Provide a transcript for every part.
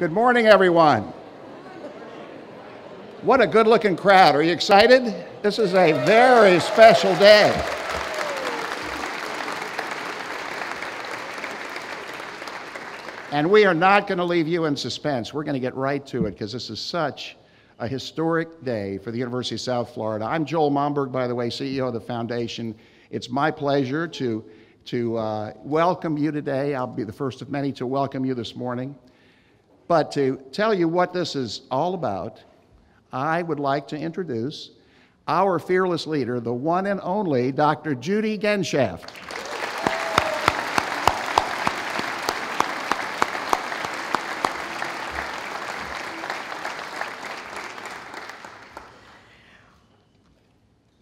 Good morning, everyone. What a good looking crowd. Are you excited? This is a very special day. And we are not going to leave you in suspense. We're going to get right to it because this is such a historic day for the University of South Florida. I'm Joel Momberg, by the way, CEO of the foundation. It's my pleasure to, to uh, welcome you today. I'll be the first of many to welcome you this morning. But to tell you what this is all about, I would like to introduce our fearless leader, the one and only Dr. Judy Genshaft.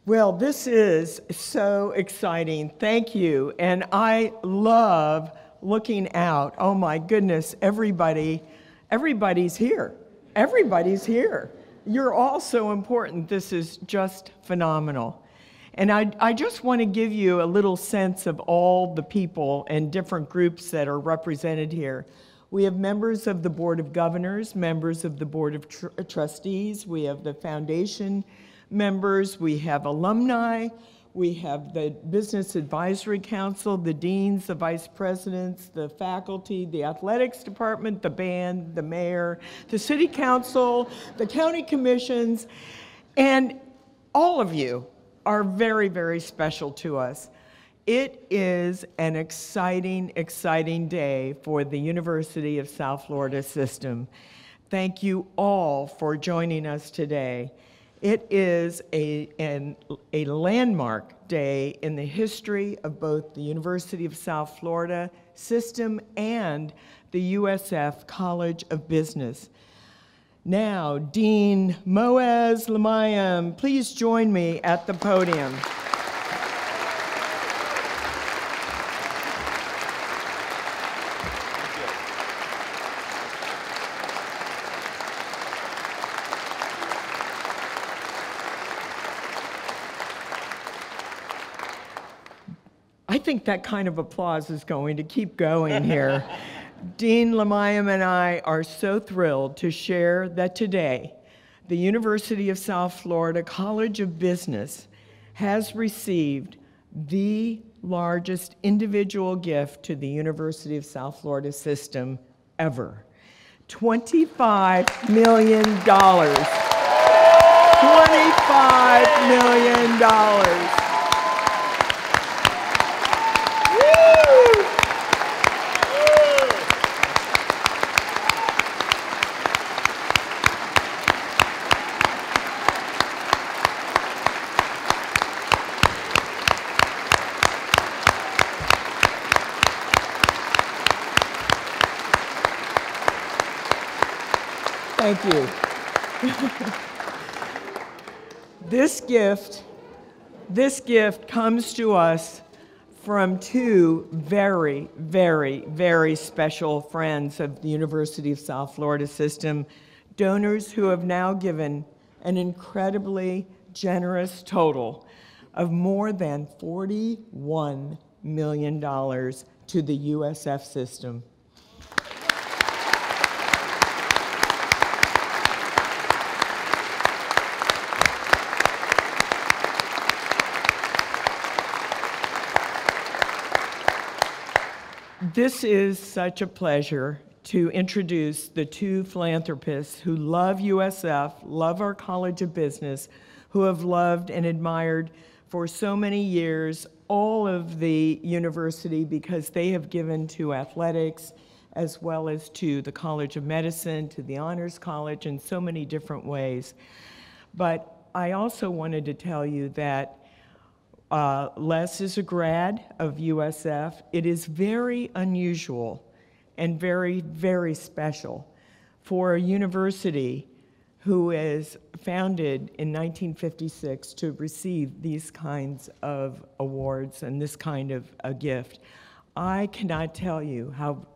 Well, this is so exciting. Thank you. And I love looking out. Oh my goodness, everybody Everybody's here. Everybody's here. You're all so important. This is just phenomenal. And I, I just want to give you a little sense of all the people and different groups that are represented here. We have members of the Board of Governors, members of the Board of Tr Trustees, we have the foundation members, we have alumni, we have the Business Advisory Council, the deans, the vice presidents, the faculty, the athletics department, the band, the mayor, the city council, the county commissions, and all of you are very, very special to us. It is an exciting, exciting day for the University of South Florida system. Thank you all for joining us today. It is a, an, a landmark day in the history of both the University of South Florida system and the USF College of Business. Now, Dean Moez Limayem, please join me at the podium. That kind of applause is going to keep going here. Dean Limayem and I are so thrilled to share that today, the University of South Florida College of Business has received the largest individual gift to the University of South Florida system ever. $25 million. $25 million. Thank you. this gift, this gift comes to us from two very, very, very special friends of the University of South Florida system, donors who have now given an incredibly generous total of more than $41 million to the USF system. This is such a pleasure to introduce the two philanthropists who love USF, love our College of Business, who have loved and admired for so many years all of the university because they have given to athletics as well as to the College of Medicine, to the Honors College in so many different ways. But I also wanted to tell you that uh, Les is a grad of USF. It is very unusual and very, very special for a university who is founded in 1956 to receive these kinds of awards and this kind of a gift. I cannot tell you how,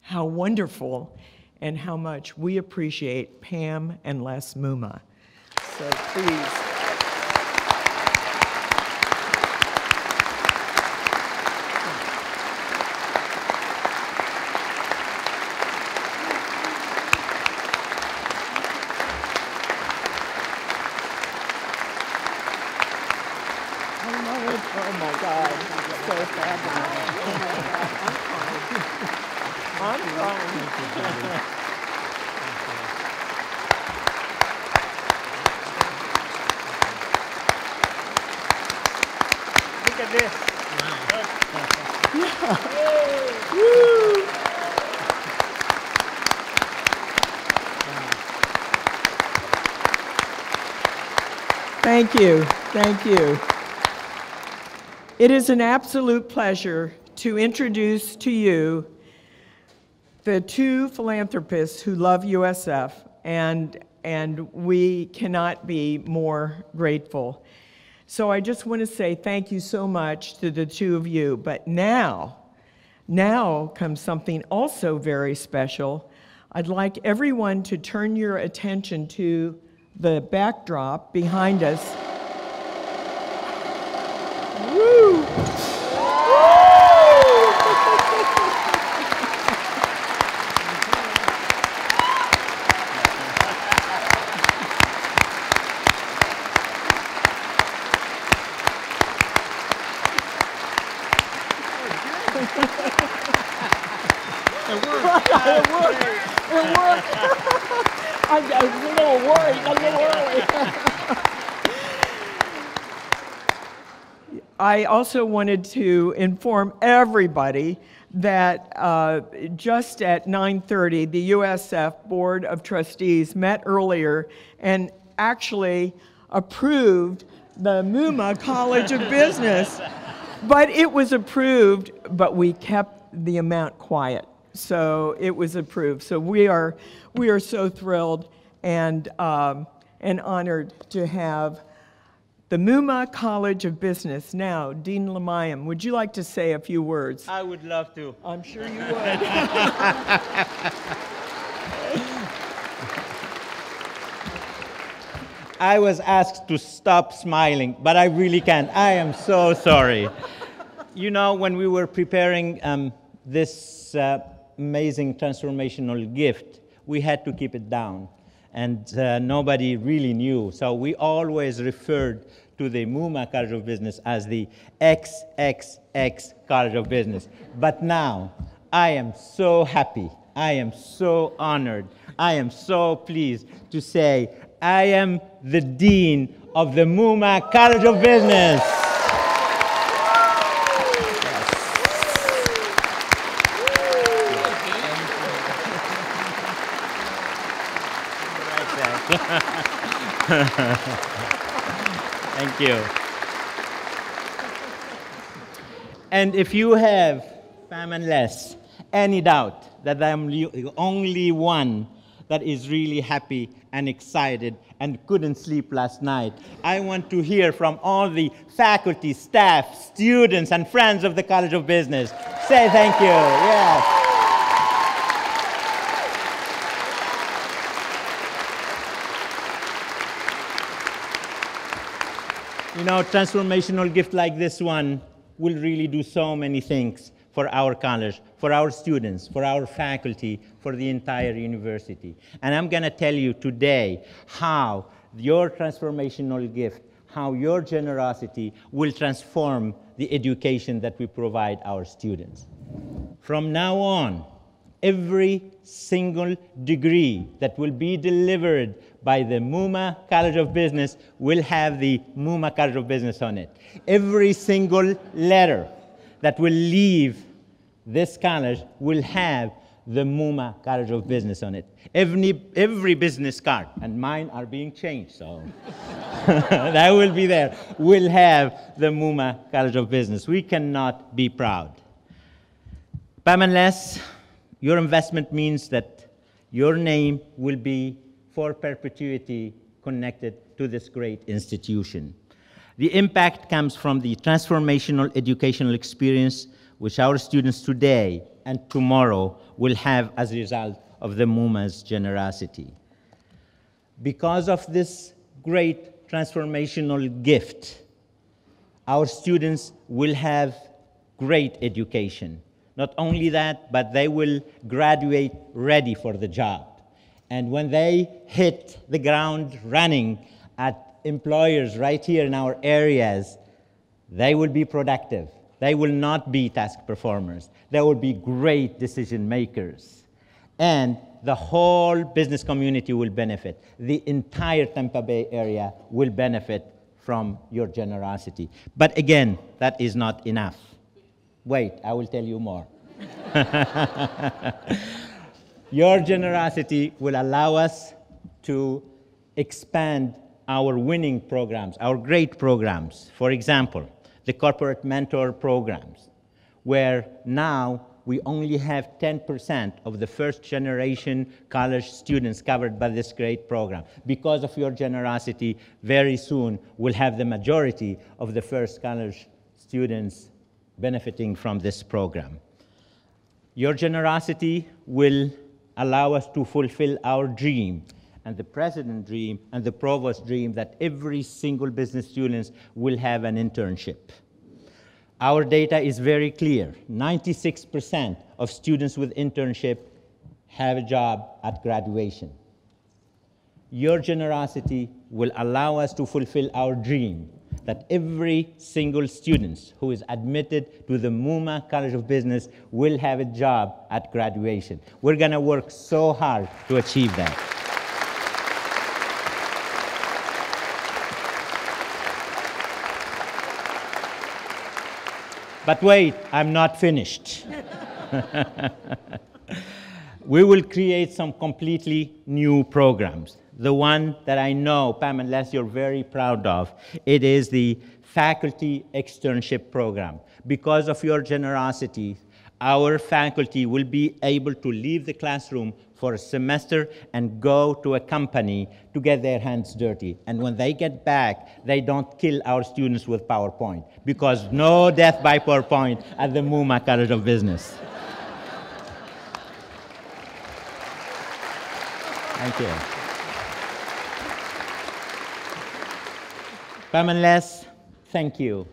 how wonderful and how much we appreciate Pam and Les Muma. So please. I'm fine. Look this. Thank you. Thank you. It is an absolute pleasure to introduce to you the two philanthropists who love USF, and, and we cannot be more grateful. So I just want to say thank you so much to the two of you. But now, now comes something also very special. I'd like everyone to turn your attention to the backdrop behind us. Woo! It worked. It worked. I, I was a little worried, a little early. I also wanted to inform everybody that uh, just at 9:30, the USF Board of Trustees met earlier and actually approved the MUMA College of Business. But it was approved, but we kept the amount quiet. So it was approved. So we are, we are so thrilled and, um, and honored to have the MUMA College of Business. Now, Dean Limayem, would you like to say a few words? I would love to. I'm sure you would. I was asked to stop smiling, but I really can't. I am so sorry. you know, when we were preparing um, this uh, amazing transformational gift, we had to keep it down. And uh, nobody really knew. So we always referred to the MUMA College of Business as the XXX College of Business. But now, I am so happy. I am so honored. I am so pleased to say I am the Dean of the MUMA College of Business. Thank you. And if you have, Les, any doubt that I'm the only one that is really happy and excited and couldn't sleep last night, I want to hear from all the faculty, staff, students, and friends of the College of Business. Say thank you. Yes. You know, transformational gift like this one will really do so many things for our college, for our students, for our faculty, for the entire university. And I'm going to tell you today how your transformational gift, how your generosity will transform the education that we provide our students. From now on, every single degree that will be delivered by the MUMA College of Business will have the MUMA College of Business on it. Every single letter that will leave this college will have the MUMA College of Business on it. Every, every business card, and mine are being changed, so that will be there, will have the MUMA College of Business. We cannot be proud. Pam and Les, your investment means that your name will be for perpetuity connected to this great institution. The impact comes from the transformational educational experience which our students today and tomorrow will have as a result of the MUMA's generosity. Because of this great transformational gift, our students will have great education. Not only that, but they will graduate ready for the job. And when they hit the ground running at employers right here in our areas, they will be productive They will not be task performers. They will be great decision makers. And the whole business community will benefit. The entire Tampa Bay area will benefit from your generosity. But again, that is not enough. Wait, I will tell you more. your generosity will allow us to expand our winning programs, our great programs. For example, the corporate mentor programs, where now we only have 10% of the first generation college students covered by this great program. Because of your generosity, very soon we'll have the majority of the first college students benefiting from this program. Your generosity will allow us to fulfill our dream and the president dream and the provost dream that every single business student will have an internship. Our data is very clear. 96% of students with internship have a job at graduation. Your generosity will allow us to fulfill our dream that every single student who is admitted to the Muma College of Business will have a job at graduation. We're going to work so hard to achieve that. But wait, I'm not finished. we will create some completely new programs. The one that I know, Pam and Les, you're very proud of, it is the Faculty Externship Program. Because of your generosity, our faculty will be able to leave the classroom for a semester and go to a company to get their hands dirty. And when they get back, they don't kill our students with PowerPoint because no death by PowerPoint at the Muma College of Business. Thank you. And Les, thank you.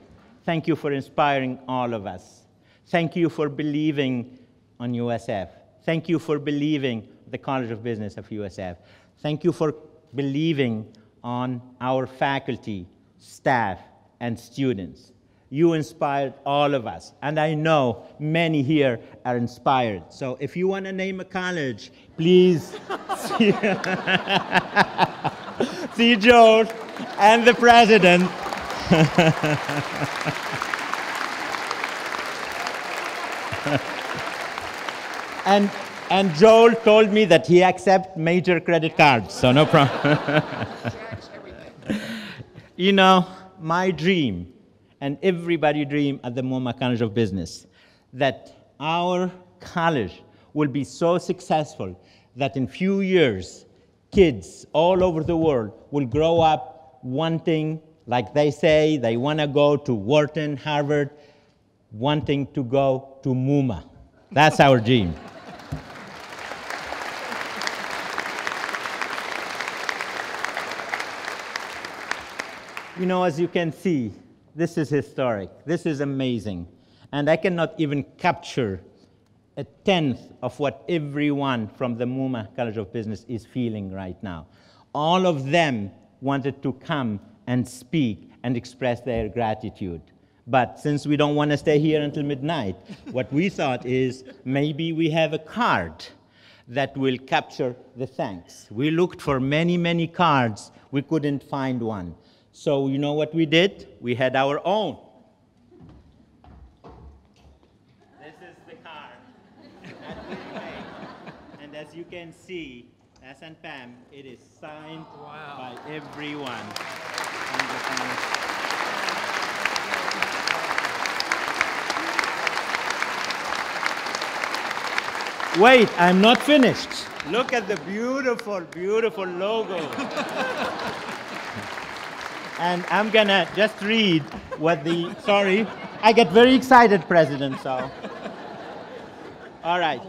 Thank you for inspiring all of us. Thank you for believing on USF. Thank you for believing the College of Business of USF. Thank you for believing on our faculty, staff, and students. You inspired all of us, and I know many here are inspired. So if you want to name a college, please see, see Joel and the president. and, and Joel told me that he accepts major credit cards, so no problem. you know, my dream, and everybody dream at the Muma College of Business, that our college will be so successful that in few years, kids all over the world will grow up wanting, like they say, they want to go to Wharton, Harvard, wanting to go to Muma. That's our dream. you know, as you can see, this is historic. This is amazing. And I cannot even capture a tenth of what everyone from the Muma College of Business is feeling right now. All of them wanted to come and speak and express their gratitude. But since we don't want to stay here until midnight, what we thought is maybe we have a card that will capture the thanks. We looked for many, many cards. We couldn't find one. So you know what we did? We had our own. This is the card. And as you can see, as and Pam, it is signed oh, wow. by everyone. Wait, I'm not finished. Look at the beautiful, beautiful logo. and I'm gonna just read what the, sorry, I get very excited, President, so. All right.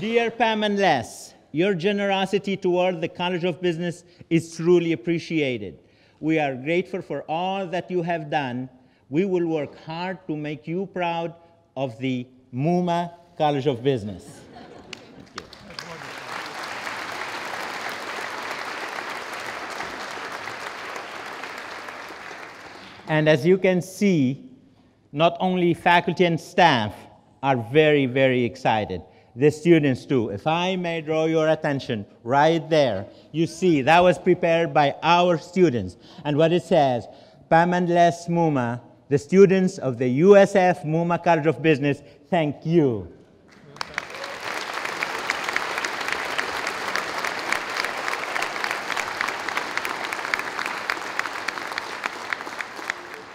Dear Pam and Les, your generosity toward the College of Business is truly appreciated. We are grateful for all that you have done. We will work hard to make you proud of the Muma College of Business. And as you can see, not only faculty and staff are very, very excited, the students too. If I may draw your attention right there, you see that was prepared by our students. And what it says, Pam and Les Muma, the students of the USF Muma College of Business, thank you.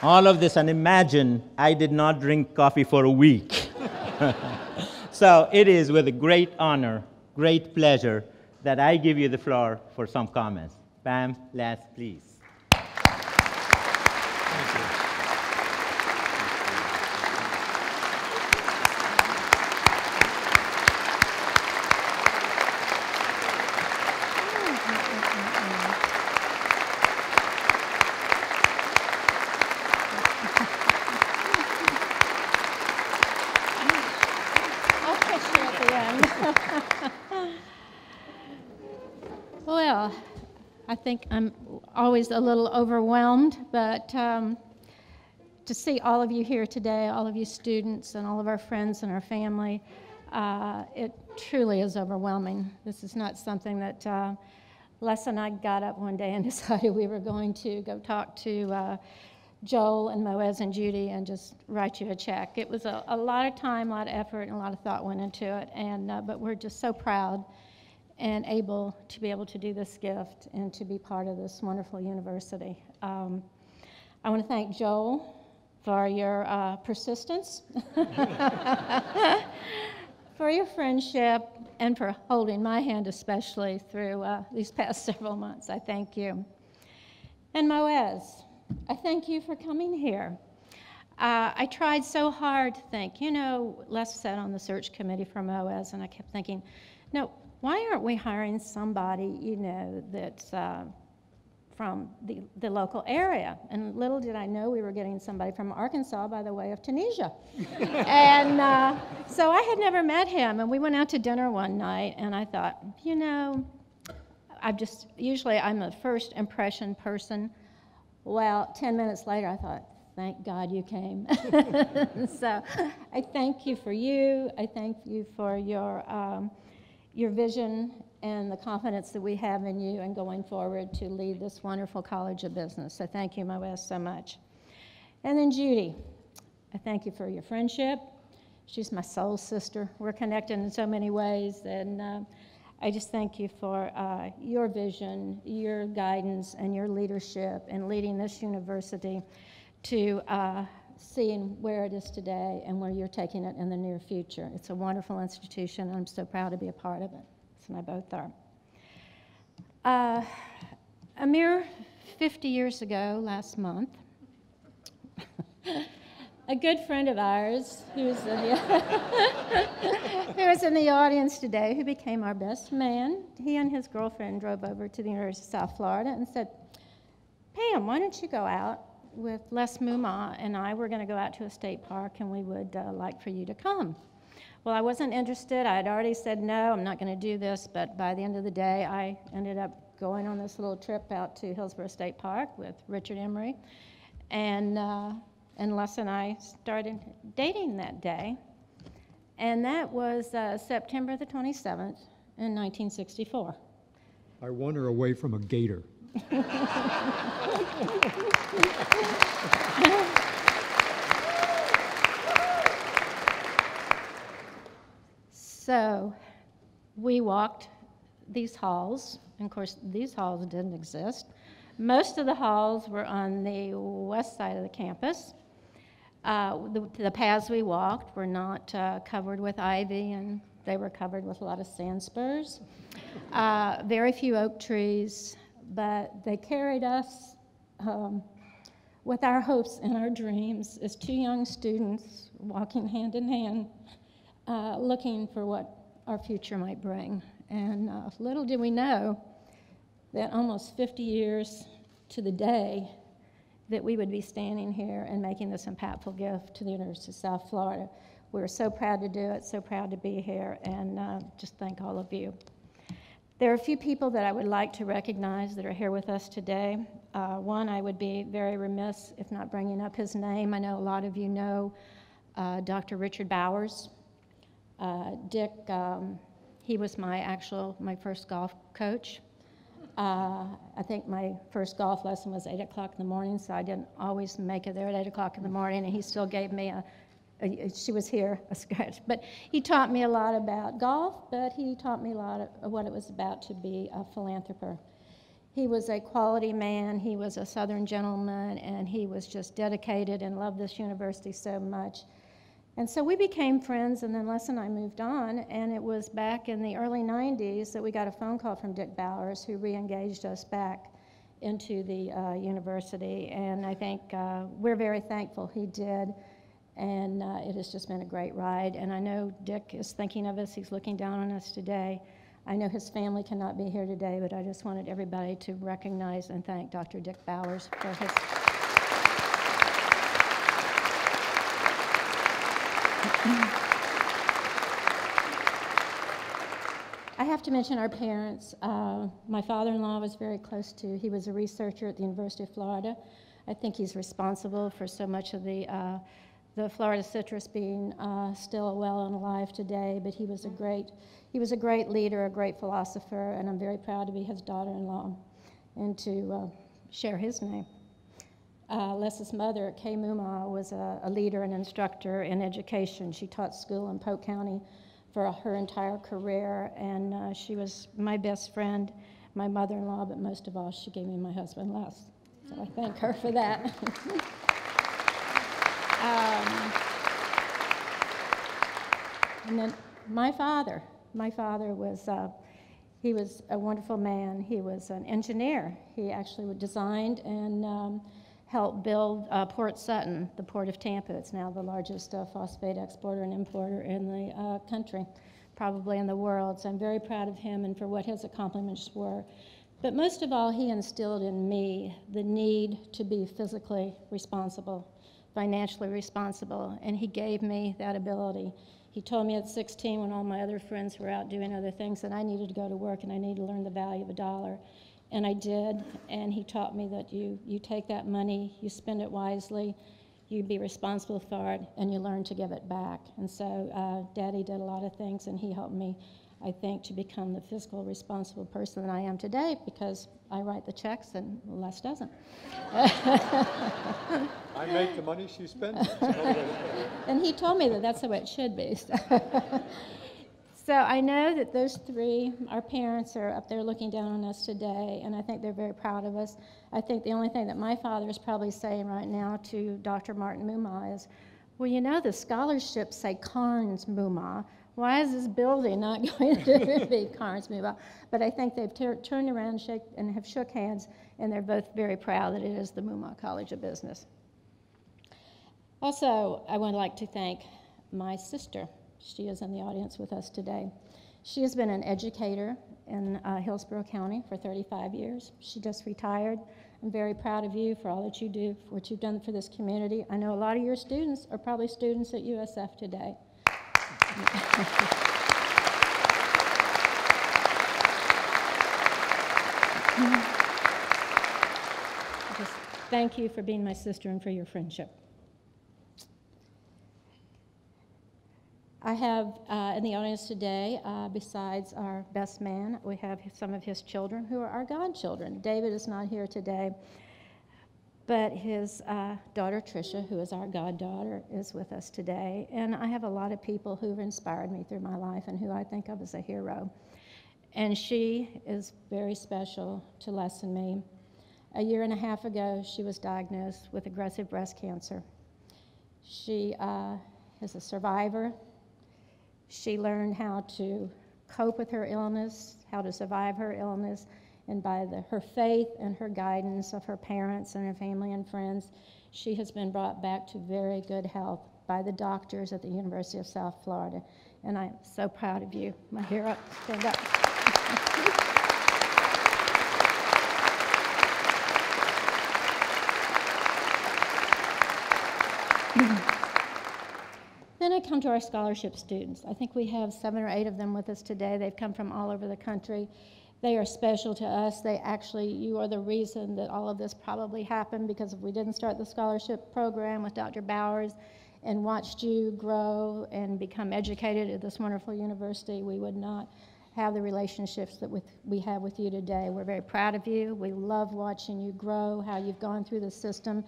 all of this, and imagine I did not drink coffee for a week. so it is with a great honor, great pleasure that I give you the floor for some comments. Pam, last, please. I think I'm always a little overwhelmed, but um, to see all of you here today, all of you students, and all of our friends and our family, uh, it truly is overwhelming. This is not something that uh, Les and I got up one day and decided we were going to go talk to. Uh, Joel and Moez and Judy and just write you a check. It was a, a lot of time, a lot of effort, and a lot of thought went into it. And uh, but we're just so proud and able to be able to do this gift and to be part of this wonderful university. Um, I want to thank Joel for your uh, persistence, for your friendship, and for holding my hand especially through uh, these past several months. I thank you. And Moez. I thank you for coming here. Uh, I tried so hard to think, you know, Les sat on the search committee for Moez, and I kept thinking, no, why aren't we hiring somebody, you know, that's uh, from the, the local area? And little did I know we were getting somebody from Arkansas by the way of Tunisia. and uh, so I had never met him, and we went out to dinner one night, and I thought, you know, I've just, usually I'm a first impression person. Well, 10 minutes later, I thought, thank God you came. so I thank you for you. I thank you for your, um, your vision and the confidence that we have in you and going forward to lead this wonderful College of Business. So thank you, Moez, so much. And then Judy, I thank you for your friendship. She's my soul sister. We're connected in so many ways. And uh, I just thank you for uh, your vision, your guidance, and your leadership in leading this university to uh, seeing where it is today and where you're taking it in the near future. It's a wonderful institution, and I'm so proud to be a part of it. And I both are. Uh, a mere 50 years ago, last month, a good friend of ours who's who's in the audience today, who became our best man, he and his girlfriend drove over to the University of South Florida and said, Pam, why don't you go out with Les Muma and I? We're going to go out to a state park and we would uh, like for you to come. Well, I wasn't interested. I had already said no, I'm not going to do this, but by the end of the day, I ended up going on this little trip out to Hillsborough State Park with Richard Emery. And uh, and Les and I started dating that day. And that was uh, September the 27th in 1964. I won her away from a gator. So we walked these halls. And of course, these halls didn't exist. Most of the halls were on the west side of the campus. Uh, the, the, paths we walked were not uh, covered with ivy, and they were covered with a lot of sand spurs. Uh, very few oak trees, but they carried us um, with our hopes and our dreams as two young students walking hand in hand, uh, looking for what our future might bring. And uh, little did we know that almost 50 years to the day, that we would be standing here and making this impactful gift to the University of South Florida. We're so proud to do it, so proud to be here, and uh, just thank all of you. There are a few people that I would like to recognize that are here with us today. Uh, one, I would be very remiss if not bringing up his name. I know a lot of you know uh, Dr. Richard Bowers. Uh, Dick, um, he was my actual, my first golf coach. Uh, I think my first golf lesson was 8 o'clock in the morning, so I didn't always make it there at 8 o'clock in the morning, and he still gave me a, a she was here, a scratch. But he taught me a lot about golf, but he taught me a lot of what it was about to be a philanthropist. He was a quality man, he was a Southern gentleman, and he was just dedicated and loved this university so much. And so we became friends, and then Les and I moved on. And it was back in the early 90s that we got a phone call from Dick Bowers, who re engaged us back into the uh, university. And I think uh, we're very thankful he did. And uh, it has just been a great ride. And I know Dick is thinking of us, he's looking down on us today. I know his family cannot be here today, but I just wanted everybody to recognize and thank Dr. Dick Bowers for his. I have to mention our parents. Uh, my father in law was very close to, he was a researcher at the University of Florida. I think he's responsible for so much of the, uh, the Florida citrus being uh, still well and alive today, but he was a great, he was a great leader, a great philosopher, and I'm very proud to be his daughter in law and to uh, share his name. Uh, Les's mother, Kay Muma, was a, a, leader and instructor in education. She taught school in Polk County for her entire career, and uh, she was my best friend, my mother in law, but most of all, she gave me my husband, Les. So I thank her for that. um, and then my father, my father was. Uh, he was a wonderful man. He was an engineer. He actually designed and um, helped build uh, Port Sutton, the port of Tampa. It's now the largest uh, phosphate exporter and importer in the uh, country, probably in the world. So I'm very proud of him and for what his accomplishments were. But most of all, he instilled in me the need to be physically responsible, financially responsible, and he gave me that ability. He told me at 16, when all my other friends were out doing other things, that I needed to go to work and I needed to learn the value of a dollar. And I did, and he taught me that you, you take that money, you spend it wisely, you be responsible for it, and you learn to give it back. And so uh, Daddy did a lot of things, and he helped me, I think, to become the fiscal responsible person that I am today because I write the checks and Les doesn't. I make the money, she spends and he told me that that's the way it should be. So I know that those three, our parents, are up there looking down on us today, and I think they're very proud of us. I think the only thing that my father is probably saying right now to Dr. Martin Muma is, well, you know, the scholarships say Carnes Muma. Why is this building not going to be Carnes Muma? But I think they've turned around and, shake, and have shook hands, and they're both very proud that it is the Muma College of Business. Also, I would like to thank my sister, she is in the audience with us today. She has been an educator in uh, Hillsborough County for 35 years. She just retired. I'm very proud of you for all that you do, for what you've done for this community. I know a lot of your students are probably students at USF today. Just thank you for being my sister and for your friendship. I have uh, in the audience today, uh, besides our best man, we have some of his children who are our godchildren. David is not here today, but his uh, daughter Tricia, who is our goddaughter, is with us today. And I have a lot of people who've inspired me through my life and who I think of as a hero. And she is very special to Les and me. A year and a half ago, she was diagnosed with aggressive breast cancer. She uh, is a survivor she learned how to cope with her illness, how to survive her illness, and by the, her faith and her guidance of her parents and her family and friends, she has been brought back to very good health by the doctors at the University of South Florida. And I'm so proud of you, my hero. Stand up. Then I come to our scholarship students. I think we have seven or eight of them with us today. They've come from all over the country. They are special to us. They actually, you are the reason that all of this probably happened because if we didn't start the scholarship program with Dr. Bowers and watched you grow and become educated at this wonderful university, we would not have the relationships that with, we have with you today. We're very proud of you. We love watching you grow, how you've gone through the system,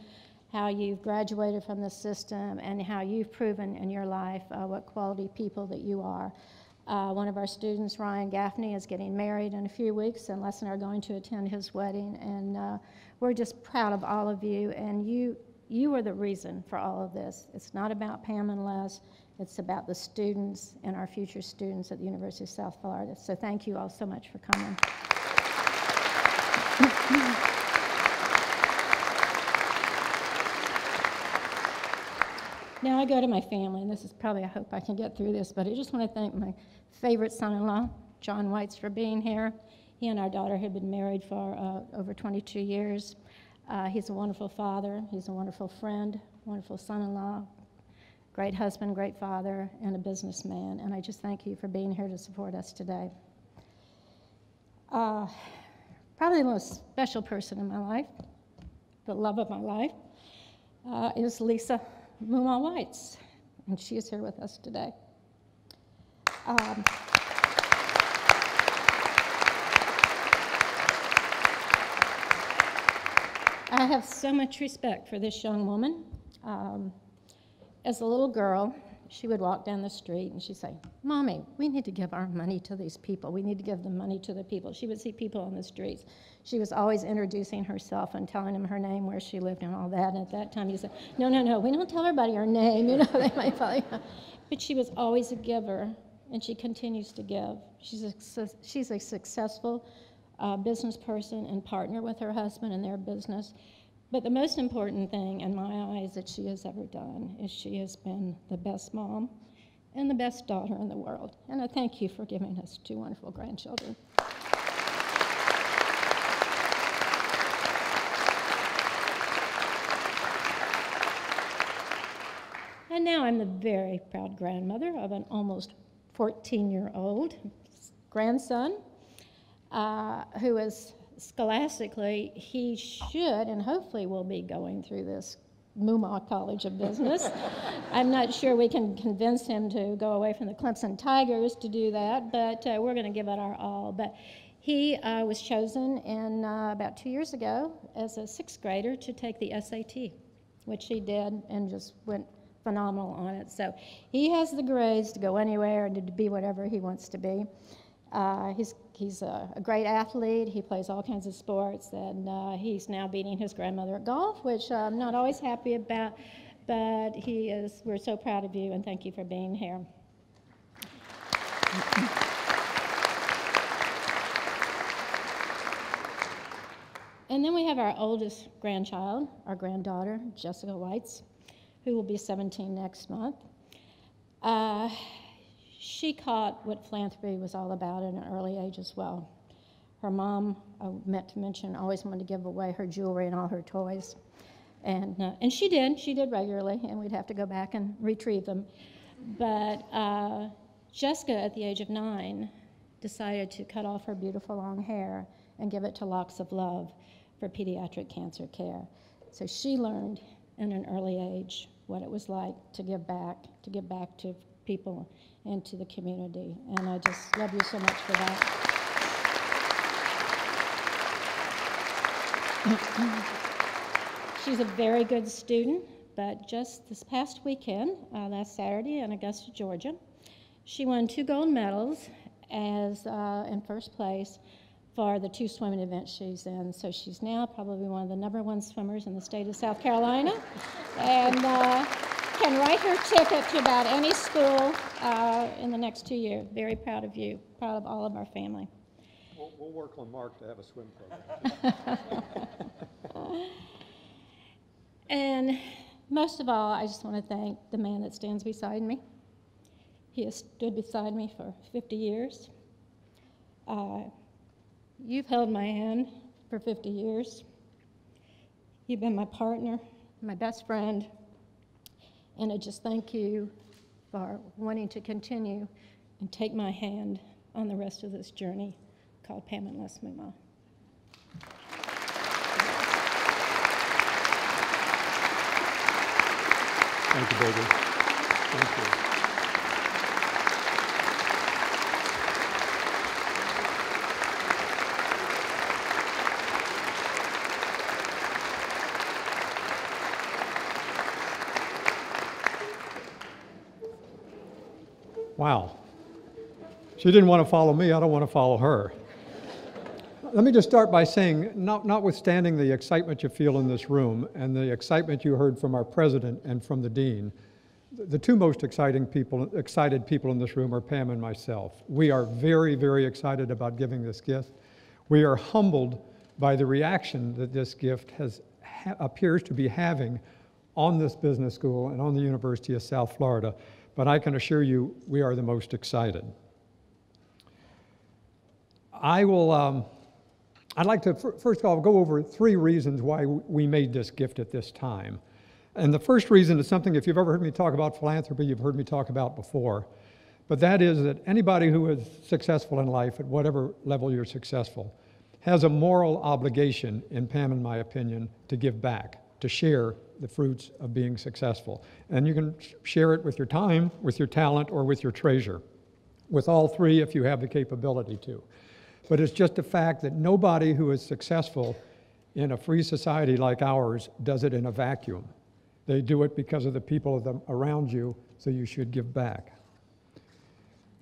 how you've graduated from the system, and how you've proven in your life uh, what quality people that you are. Uh, one of our students, Ryan Gaffney, is getting married in a few weeks, and Les and I are going to attend his wedding. And uh, we're just proud of all of you, and you, you are the reason for all of this. It's not about Pam and Les, it's about the students and our future students at the University of South Florida. So thank you all so much for coming. Now I go to my family, and this is probably, I hope I can get through this, but I just want to thank my favorite son in law, John Whites, for being here. He and our daughter have been married for uh, over 22 years. Uh, he's a wonderful father, he's a wonderful friend, wonderful son in law, great husband, great father, and a businessman. And I just thank you for being here to support us today. Uh, probably the most special person in my life, the love of my life, uh, is Lisa Muma Whites, and she is here with us today. Um, I have so much respect for this young woman. Um, as a little girl, she would walk down the street and she'd say, Mommy, we need to give our money to these people. We need to give the money to the people. She would see people on the streets. She was always introducing herself and telling them her name, where she lived, and all that. And at that time, you said, No, no, no, we don't tell everybody our name. You know, they might probably. But she was always a giver, and she continues to give. She's a, she's a successful uh, business person and partner with her husband in their business. But the most important thing in my eyes that she has ever done is she has been the best mom and the best daughter in the world. And I thank you for giving us two wonderful grandchildren. And now I'm the very proud grandmother of an almost 14 year old grandson uh, who is scholastically, he should and hopefully will be going through this Muma College of Business. I'm not sure we can convince him to go away from the Clemson Tigers to do that, but uh, we're going to give it our all. But he uh, was chosen in uh, about two years ago as a sixth grader to take the SAT, which he did and just went phenomenal on it. So he has the grades to go anywhere and to be whatever he wants to be. Uh, he's he's a, a, great athlete. He plays all kinds of sports, and uh, he's now beating his grandmother at golf, which I'm not always happy about. But he is. We're so proud of you, and thank you for being here. and then we have our oldest grandchild, our granddaughter, Jessica Whites, who will be 17 next month. Uh, she caught what philanthropy was all about at an early age as well. Her mom, I meant to mention, always wanted to give away her jewelry and all her toys. And, uh, and she did, she did regularly, and we'd have to go back and retrieve them. But uh, Jessica, at the age of nine, decided to cut off her beautiful long hair and give it to Locks of Love for pediatric cancer care. So she learned in an early age what it was like to give back, to give back to people and to the community. And I just love you so much for that. She's a very good student, but just this past weekend, uh, last Saturday in Augusta, Georgia, she won two gold medals as uh, in first place for the two swimming events she's in. So she's now probably one of the number one swimmers in the state of South Carolina. and uh, can write her ticket to about any school uh, in the next two years. Very proud of you, proud of all of our family. We'll, we'll work on Mark to have a swim program. and most of all, I just want to thank the man that stands beside me. He has stood beside me for 50 years. Uh, you've held my hand for 50 years. You've been my partner, my best friend, and I just thank you for wanting to continue and take my hand on the rest of this journey called Pam and Les Muma. Thank you, baby. Thank you. Wow. She didn't want to follow me, I don't want to follow her. Let me just start by saying, not, notwithstanding the excitement you feel in this room and the excitement you heard from our president and from the dean, the two most exciting people, excited people in this room are Pam and myself. We are very, very excited about giving this gift. We are humbled by the reaction that this gift has, ha- appears to be having on this business school and on the University of South Florida. But I can assure you, we are the most excited. I will, um, I'd like to, first of all, go over three reasons why we made this gift at this time. And the first reason is something, if you've ever heard me talk about philanthropy, you've heard me talk about before. But that is that anybody who is successful in life, at whatever level you're successful, has a moral obligation, in Pam and my opinion, to give back, to share the fruits of being successful. And you can share it with your time, with your talent, or with your treasure. With all three, if you have the capability to. But it's just a fact that nobody who is successful in a free society like ours does it in a vacuum. They do it because of the people around you, so you should give back.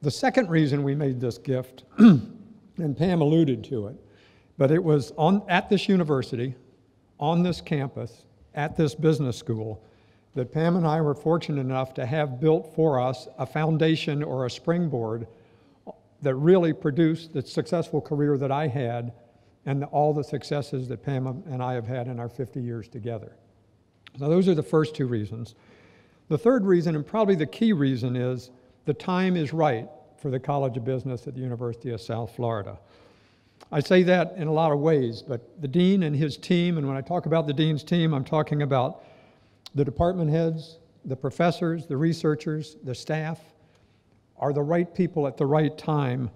The second reason we made this gift, and Pam alluded to it, but it was on, at this university, on this campus, at this business school, that Pam and I were fortunate enough to have built for us a foundation or a springboard that really produced the successful career that I had and all the successes that Pam and I have had in our 50 years together. So those are the first two reasons. The third reason, and probably the key reason, is the time is right for the College of Business at the University of South Florida. I say that in a lot of ways, but the dean and his team, and when I talk about the dean's team, I'm talking about the department heads, the professors, the researchers, the staff, are the right people at the right time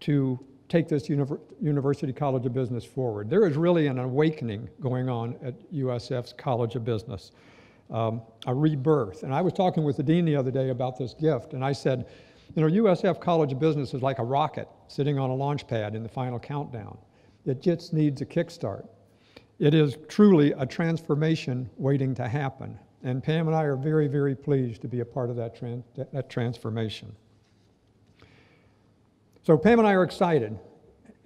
to take this University College of Business forward. There is really an awakening going on at USF's College of Business, um, a rebirth. And I was talking with the dean the other day about this gift, and I said, you know, USF College of Business is like a rocket sitting on a launch pad in the final countdown. It just needs a kickstart. It is truly a transformation waiting to happen. And Pam and I are very, very pleased to be a part of that, that transformation. So Pam and I are excited.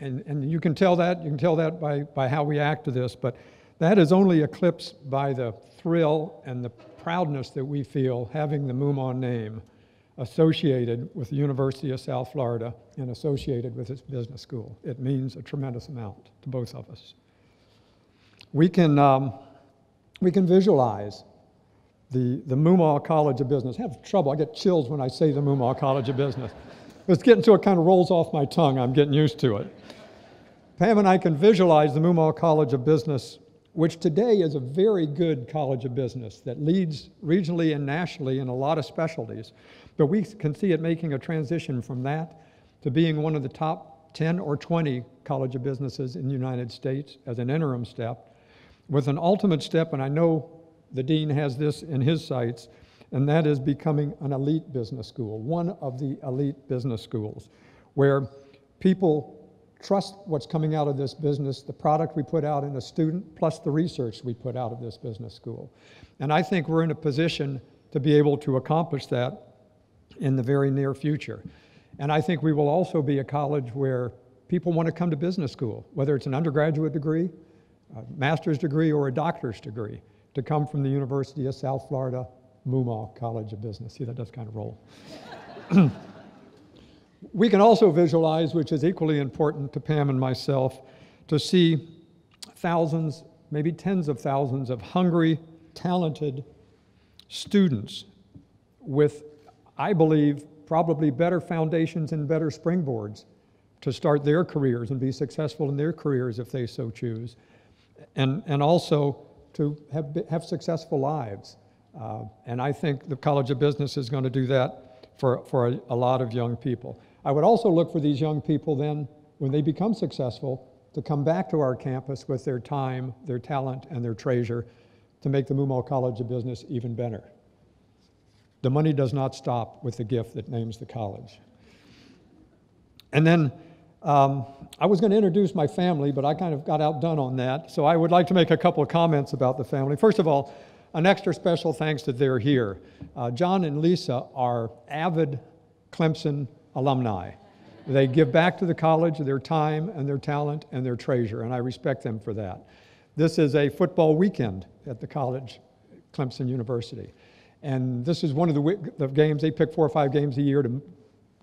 And, and you can tell that, you can tell that by, by how we act to this, but that is only eclipsed by the thrill and the proudness that we feel having the Muma name associated with the University of South Florida and associated with its business school. It means a tremendous amount to both of us. We can, um, we can visualize the, the Muma College of Business. I have trouble, I get chills when I say the Muma College of Business. It's getting so it kind of rolls off my tongue, I'm getting used to it. Pam and I can visualize the Muma College of Business, which today is a very good college of business that leads regionally and nationally in a lot of specialties. But we can see it making a transition from that to being one of the top 10 or 20 college of businesses in the United States as an interim step, with an ultimate step, and I know the dean has this in his sights, and that is becoming an elite business school, one of the elite business schools, where people trust what's coming out of this business, the product we put out in a student, plus the research we put out of this business school. And I think we're in a position to be able to accomplish that in the very near future. And I think we will also be a college where people want to come to business school, whether it's an undergraduate degree, a master's degree, or a doctor's degree, to come from the University of South Florida Muma College of Business. See, that does kind of roll. we can also visualize, which is equally important to Pam and myself, to see thousands, maybe tens of thousands of hungry, talented students with, I believe, probably better foundations and better springboards to start their careers and be successful in their careers if they so choose, and, and also to have, have successful lives. Uh, and I think the College of Business is going to do that for, for a, a lot of young people. I would also look for these young people then when they become successful, to come back to our campus with their time, their talent, and their treasure to make the Muma College of Business even better. The money does not stop with the gift that names the college. And then um, I was going to introduce my family, but I kind of got outdone on that. So I would like to make a couple of comments about the family. First of all, an extra special thanks that they're here. Uh, John and Lisa are avid Clemson alumni. They give back to the college their time and their talent and their treasure, and I respect them for that. This is a football weekend at the college, Clemson University. And this is one of the, the games, they pick four or five games a year to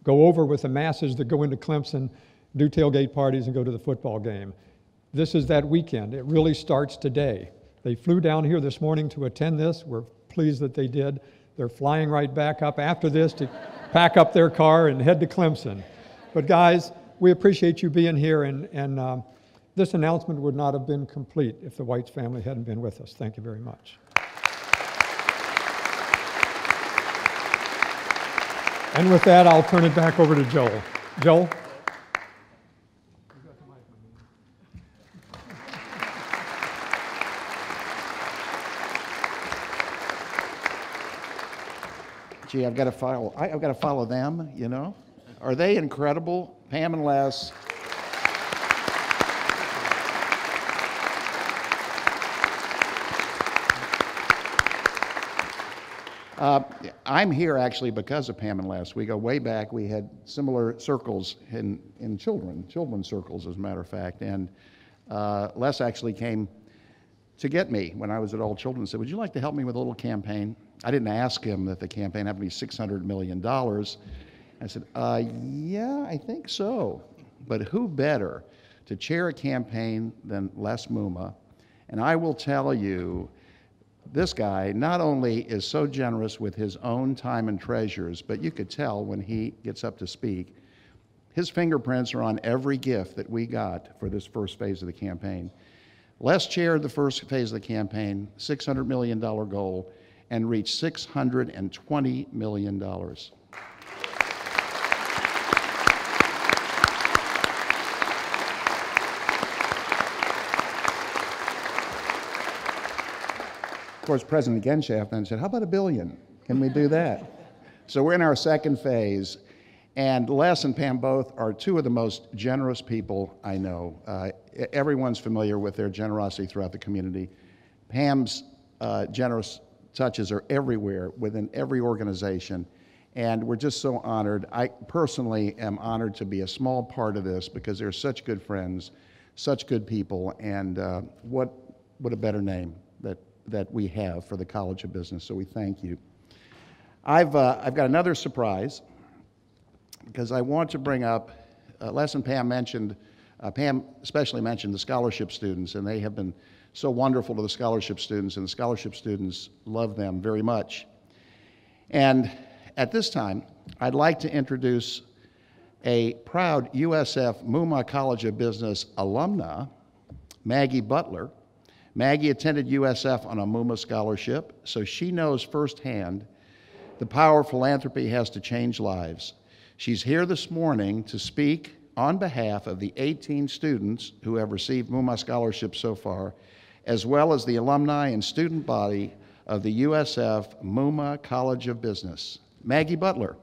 go over with the masses that go into Clemson, do tailgate parties, and go to the football game. This is that weekend. It really starts today. They flew down here this morning to attend this. We're pleased that they did. They're flying right back up after this to pack up their car and head to Clemson. But guys, we appreciate you being here, and, and um, this announcement would not have been complete if the Whites family hadn't been with us. Thank you very much. And with that, I'll turn it back over to Joel. Joel? Gee, I've got to follow. I, have got to follow them. You know, are they incredible, Pam and Les? Uh, I'm here actually because of Pam and Les. We go way back. We had similar circles in, in children, children's circles, as a matter of fact. And uh, Les actually came to get me when I was at All Children and said, Would you like to help me with a little campaign? I didn't ask him that the campaign happened to be $600 million. I said, uh, Yeah, I think so. But who better to chair a campaign than Les Muma? And I will tell you, this guy not only is so generous with his own time and treasures, but you could tell when he gets up to speak, his fingerprints are on every gift that we got for this first phase of the campaign. Les chaired the first phase of the campaign, $600 million goal, and reached $620 million. Of course, President Genshaft then said, How about a billion? Can we do that? so we're in our second phase, and Les and Pam both are two of the most generous people I know. Uh, everyone's familiar with their generosity throughout the community. Pam's uh, generous touches are everywhere within every organization, and we're just so honored. I personally am honored to be a small part of this because they're such good friends, such good people, and uh, what, what a better name that we have for the College of Business. So we thank you. I've, uh, I've got another surprise because I want to bring up, uh, Les and Pam mentioned, uh, Pam especially mentioned the scholarship students, and they have been so wonderful to the scholarship students, and the scholarship students love them very much. And at this time, I'd like to introduce a proud USF Muma College of Business alumna, Maggie Butler. Maggie attended USF on a Muma scholarship, so she knows firsthand the power philanthropy has to change lives. She's here this morning to speak on behalf of the 18 students who have received Muma scholarships so far, as well as the alumni and student body of the USF Muma College of Business. Maggie Butler.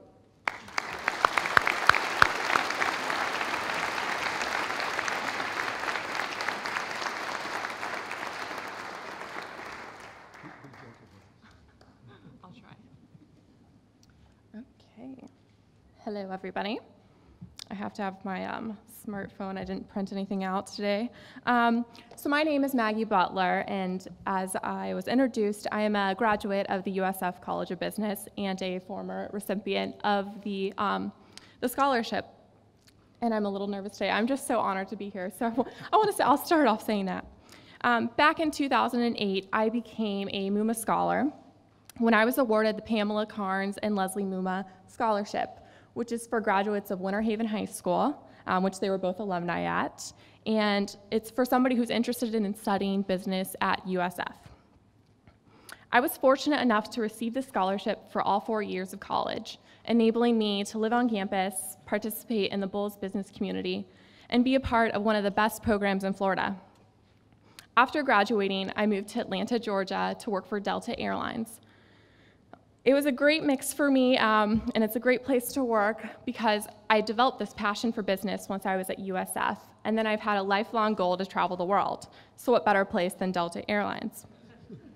Hello, everybody. I have to have my um, smartphone. I didn't print anything out today. Um, so my name is Maggie Butler, and as I was introduced, I am a graduate of the USF College of Business and a former recipient of the, um, the scholarship. And I'm a little nervous today. I'm just so honored to be here. So I want to say, I'll start off saying that. Um, back in 2008, I became a MUMA scholar when I was awarded the Pamela Carnes and Leslie MUMA Scholarship which is for graduates of Winter Haven High School, um, which they were both alumni at. And it's for somebody who's interested in studying business at USF. I was fortunate enough to receive the scholarship for all four years of college, enabling me to live on campus, participate in the Bulls business community, and be a part of one of the best programs in Florida. After graduating, I moved to Atlanta, Georgia to work for Delta Airlines. It was a great mix for me, um, and it's a great place to work because I developed this passion for business once I was at USF, and then I've had a lifelong goal to travel the world. So, what better place than Delta Airlines?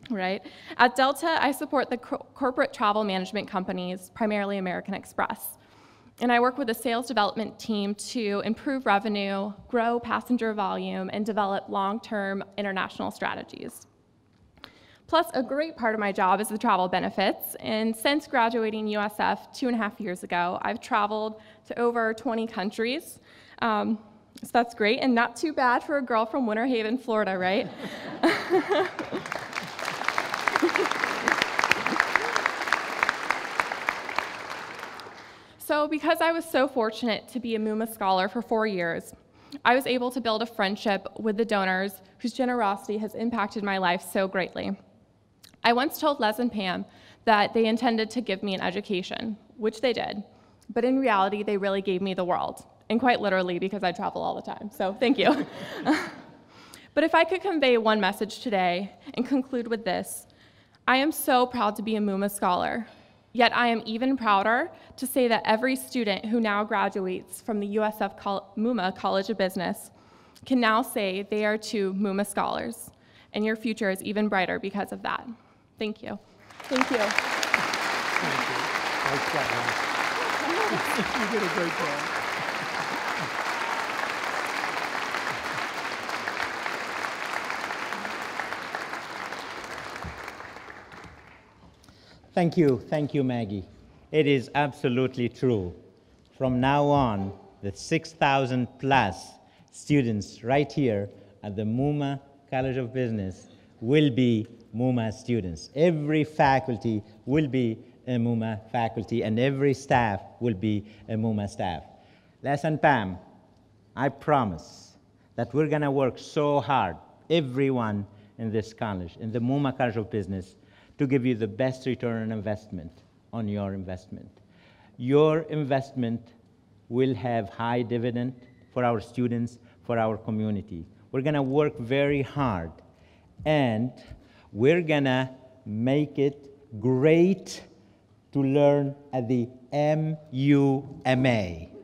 Right? At Delta, I support the co- corporate travel management companies, primarily American Express. And I work with a sales development team to improve revenue, grow passenger volume, and develop long term international strategies. Plus, a great part of my job is the travel benefits. And since graduating USF two and a half years ago, I've traveled to over 20 countries. Um, so that's great, and not too bad for a girl from Winter Haven, Florida, right? So, because I was so fortunate to be a MUMA scholar for four years, I was able to build a friendship with the donors whose generosity has impacted my life so greatly. I once told Les and Pam that they intended to give me an education, which they did, but in reality, they really gave me the world, and quite literally because I travel all the time, so thank you. but if I could convey one message today and conclude with this, I am so proud to be a MUMA scholar Yet I am even prouder to say that every student who now graduates from the USF Col- MUMA College of Business can now say they are two MUMA scholars, and your future is even brighter because of that. Thank you. Thank you. Thank you. Nice job, man. you did a great job. Thank you, thank you, Maggie. It is absolutely true. From now on, the 6,000 plus students right here at the MUMA College of Business will be MUMA students. Every faculty will be a MUMA faculty, and every staff will be a MUMA staff. Les and Pam, I promise that we're going to work so hard, everyone in this college, in the MUMA College of Business, to give you the best return on investment on your investment. Your investment will have high dividend for our students, for our community. We're going to work very hard and we're to make it great to learn at the MUMA.